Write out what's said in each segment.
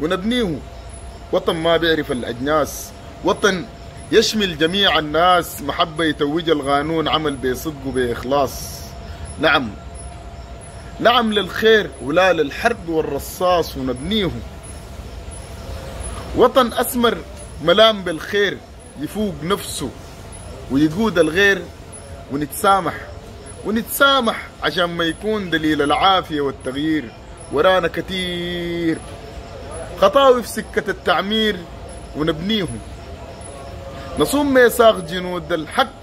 ونبنيه. وطن ما بيعرف الأجناس. وطن يشمل جميع الناس. محبة يتوج القانون عمل بصدق وبإخلاص نعم. نعم للخير ولا للحرب والرصاص ونبنيه. وطن أسمر ملام بالخير يفوق نفسه ويقود الغير ونتسامح. ونتسامح عشان ما يكون دليل العافية والتغيير. ورانا كتير. خطاوي في سكة التعمير ونبنيهم. نصوم ميثاق جنود الحق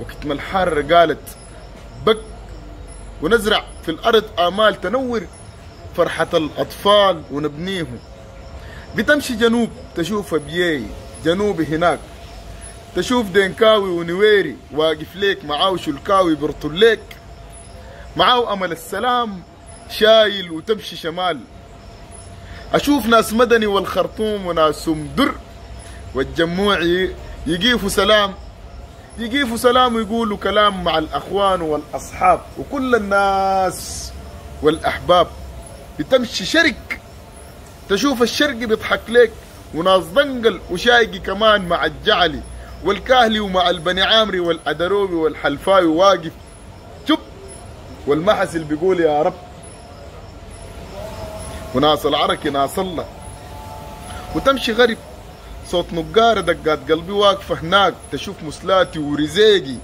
وقت ما الحر قالت بك ونزرع في الأرض آمال تنور فرحة الأطفال ونبنيهم. بتمشي جنوب تشوف بيي جنوبي هناك تشوف دينكاوي ونويري واقف ليك معاه شلكاوي برطل ليك معاه أمل السلام شايل وتمشي شمال. أشوف ناس مدني والخرطوم وناس سمدر والجموع يقيفوا سلام. يقيفوا سلام ويقولوا كلام مع الأخوان والأصحاب وكل الناس والأحباب. بتمشي شرك تشوف الشرق بيضحك لك وناس ضنقل وشايقي كمان مع الجعلي والكاهلي ومع البني عامري والأدروبي والحلفاوي واقف. شوف والمحسل بيقول يا رب وناس العركي ناس الله. وتمشي غريب. صوت نقارة دقات قلبي واقفة هناك. تشوف مسلاتي ورزيقي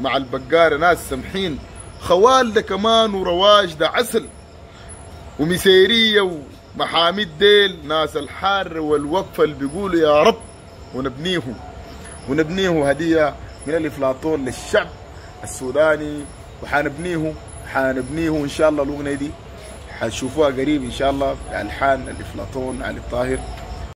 مع البقارة ناس سمحين خوال ده كمان ورواج ده عسل. ومسيرية ومحامد ديل ناس الحار والوقفة اللي بيقولوا يا رب ونبنيهم. ونبنيه هدية من الإفلاطون للشعب السوداني. وحنبنيه حنبنيه إن شاء الله الأغنية دي. حتشوفوها قريب إن شاء الله في ألحان الإفلاطون علي الطاهر.